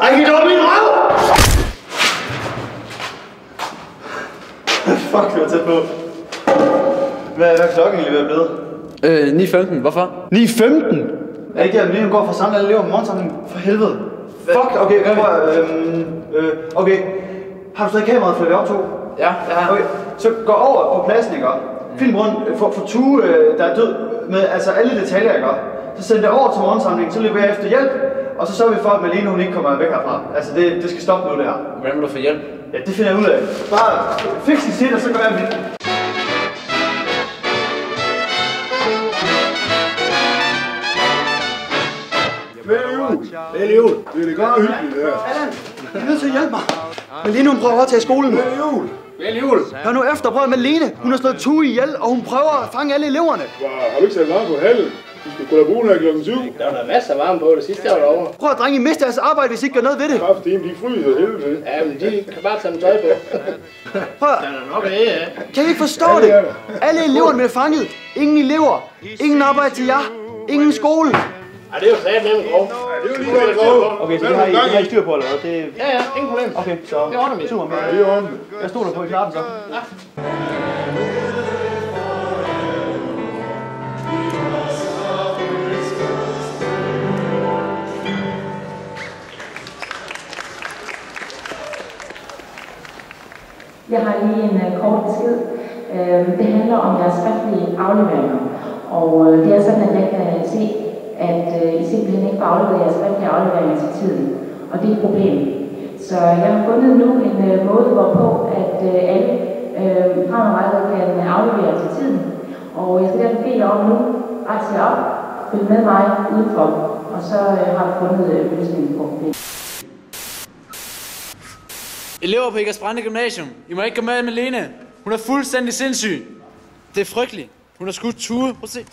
Ej, giv dog min røv! Fuck, det var tæt på. Hvad, hvad er klokken egentlig ved at blive? Øh, 9.15. Hvorfor? 9.15? Er ikke der, lige går for samle alle elever med morgensamling? For helvede. Fuck, okay, prøv at, øhm, øh, okay. Har du stadig kameraet flyttet op to? Ja, ja. Okay, så gå over på pladsen, ikke? Find rundt, for, for Tue, øh, der er død, med altså alle detaljer, ikke? Så send det over til morgensamlingen, så løber jeg efter hjælp, og så sørger vi for, at Malene hun ikke kommer væk herfra. Altså, det, det skal stoppe nu, det her. Hvordan vil du få hjælp? Ja, det finder jeg ud af. Bare fix din sit, og så gør jeg mit. Vel jul. Det er det godt hyggeligt, det her. Allan, du er nødt til at hjælpe mig. Malene, hun prøver at overtage skolen. Vel jul. Vel jul. Hør nu efter, prøv at Malene. Hun har slået Tue ihjel, og hun prøver at fange alle eleverne. Wow, har du ikke sat på hallen? Du skal kunne bruge den her klokken 7. Der var der masser af varme på det sidste, jeg var derovre. Prøv at drenge, I mister jeres arbejde, hvis I ikke gør noget ved det. Kraftteam, de fryser helvede til. Ja, men de kan bare tage dem tøj på. Prøv at, Der er nok af ja. kan I ikke forstå det? Alle eleverne bliver fanget. Ingen elever. Ingen arbejde til jer. Ingen skole. Ej, det er jo sat nemt grov. Det er jo lige godt grove. Okay, så det har I, det har I styr på, eller hvad? Det, Ja, ja, ingen problem. okay, så Det ordner vi. super. Men Det er ordentligt. jeg stoler på, at I klarer den så. Jeg har lige en uh, kort besked. Uh, det handler om jeres skriftlige afleveringer. Og uh, det er sådan, at jeg kan se, at uh, I simpelthen ikke får afleveret jeres skriftlige afleveringer til tiden. Og det er et problem. Så jeg har fundet nu en uh, måde, hvorpå at uh, alle uh, fremadrettet kan aflevere til tiden. Og jeg skal derfor bede jer om nu, rejse jer op, følg med mig udenfor, og så uh, har vi fundet uh, løsningen på problemet. Elever på Ikast Brande Gymnasium. I må ikke gå med med Lene. Hun er fuldstændig sindssyg. Det er frygteligt. Hun har skudt Tue. Prøv at se.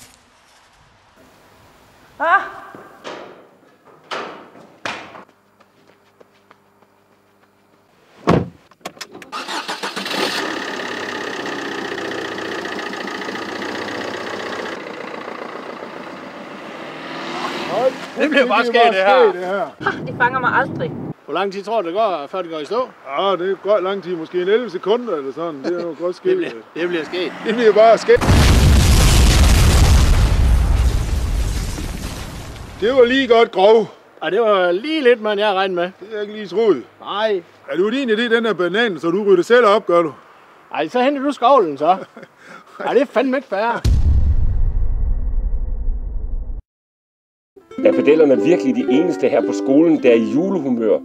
Ah! Det bliver bare sket, det her. Det her. De fanger mig aldrig. Hvor lang tid tror du, det går, før det går i stå? Ja, det er godt lang tid. Måske en 11 sekunder eller sådan. Det er jo godt ske. Det bliver, det bliver sket. Det bliver bare sket. Det var lige godt grov. Ej, det var lige lidt, man jeg regnede med. Det er jeg ikke lige troet. Nej. Er du din idé, den her banan, så du rydder selv op, gør du? Ej, så henter du skovlen så. Ej, det er fandme ikke fair. Er pedellerne virkelig de eneste her på skolen, der er i julehumør?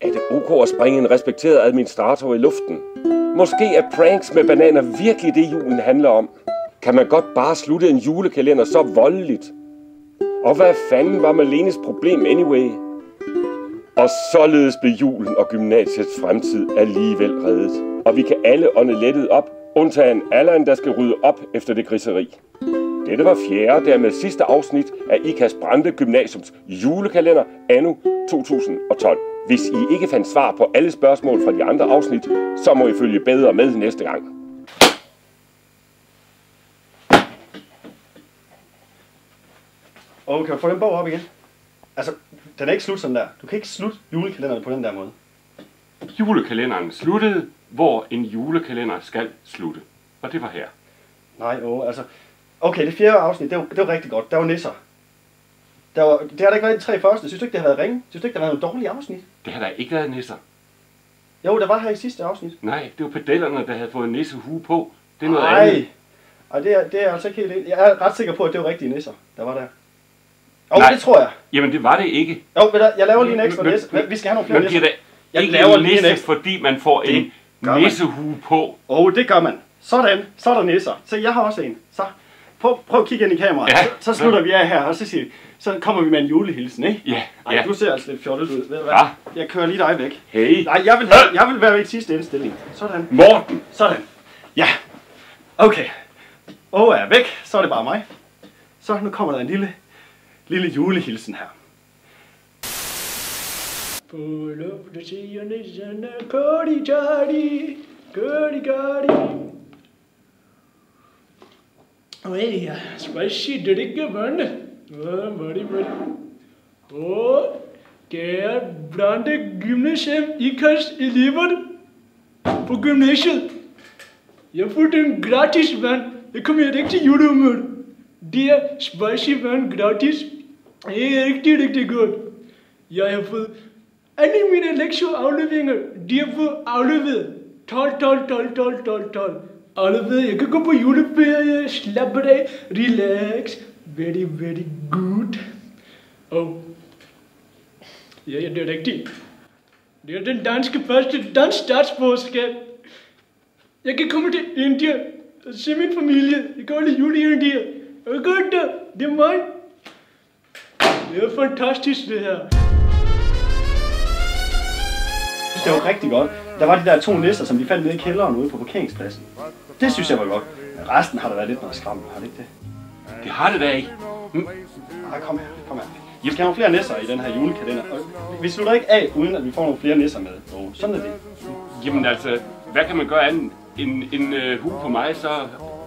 Er det ok at springe en respekteret administrator i luften? Måske er pranks med bananer virkelig det, julen handler om. Kan man godt bare slutte en julekalender så voldeligt? Og hvad fanden var Malenes problem anyway? Og således blev julen og gymnasiets fremtid alligevel reddet. Og vi kan alle ånde lettet op, undtagen Allan, der skal rydde op efter det griseri. Dette var fjerde og dermed sidste afsnit af IKAS Brande Gymnasiums julekalender anno 2012. Hvis I ikke fandt svar på alle spørgsmål fra de andre afsnit, så må I følge bedre med næste gang. Og kan du få den bog op igen? Altså, den er ikke slut sådan der. Du kan ikke slutte julekalenderen på den der måde. Julekalenderen sluttede, hvor en julekalender skal slutte. Og det var her. Nej, åh, altså... Okay, det fjerde afsnit, det var, det var rigtig godt. Der var nisser. Der var, det har der ikke været de tre første. Synes du ikke, det har været ringe? Synes du ikke, der har været nogle dårlige afsnit? Det har der ikke været nisser. Jo, der var her i sidste afsnit. Nej, det var pedellerne, der havde fået nissehue på. Det er noget Ej. andet. Ej, det er, det er altså ikke helt... Jeg er ret sikker på, at det var rigtige nisser, der var der. Jo, Nej. det tror jeg. Jamen, det var det ikke. Jo, ved du, jeg laver lige en ekstra Men- nisse. men- Vi skal have nogle flere nisser. Jeg ikke laver en lige en nisse, ekstra. fordi man får Det en nissehue på. Åh, oh, det gør man. Sådan, så er der nisser. Så jeg har også en. Så prøv, prøv at kigge ind i kameraet. Ja. Så, så slutter vi af her, og så siger vi, så kommer vi med en julehilsen, ikke? Ja, Ej, ja. du ser altså lidt fjollet ud. Ved du hvad? Ja. Jeg kører lige dig væk. Hey, Nej, jeg vil, have, jeg vil være i sidste indstilling. Sådan. Morten. Sådan. Ja. Okay. Åh er væk, så er det bare mig. Så nu kommer der en lille, lille julehilsen her. På luften siger nisserne, Cody Jody, Oh, buddy, buddy. Oh, Kære Brande Gymnasium IKAS elever på gymnasiet. Jeg har fået en gratis vand. Jeg kommer rigtig til julehumør. Det er spicy vand gratis. Det er rigtig, rigtig godt. Jeg har fået alle mine lektier De har fået afleveret 12, 12, 12, 12, 12, 12. Afleveret. Jeg kan gå på juleferie, slappe af, relax. Very, very good. Og Ja, ja, det er rigtigt. Det er den danske første dansk statsborgerskab. Jeg kan komme til Indien og se min familie. Jeg kan holde jul i Indien. Jeg gør det. Det er mig. Det er fantastisk, det her synes, det var rigtig godt. Der var de der to nisser, som de fandt nede i kælderen ude på parkeringspladsen. Det synes jeg var godt. Resten har der været lidt noget skræmmende, har det ikke det? Det har det da ikke. Hm? Ej, kom her, kom her. Vi skal have nogle flere nisser i den her julekalender. Og vi slutter ikke af, uden at vi får nogle flere nisser med. Og sådan er det. Jamen altså, hvad kan man gøre andet? En, en uh, hue på mig, så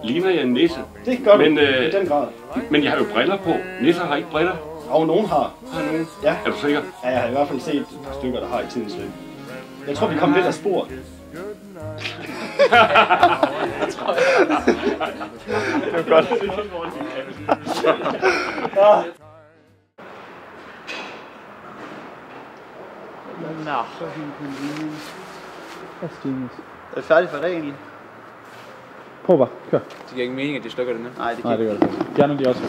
ligner jeg en nisse. Det gør Men, du, øh, i den grad. Men jeg har jo briller på. Nisser har ikke briller. Og nogen har. Har nogen? Ja. Er du sikker? Ja, jeg har i hvert fald set et par stykker, der har i tidens løb. Jeg tror, vi kom lidt af sporet. det var godt. Nå. Er det færdigt for i dag egentlig? Prøv bare, kør. Det giver ikke mening, at de slukker det nu. Nej, det Nej, det gør det ikke. Gerne de også.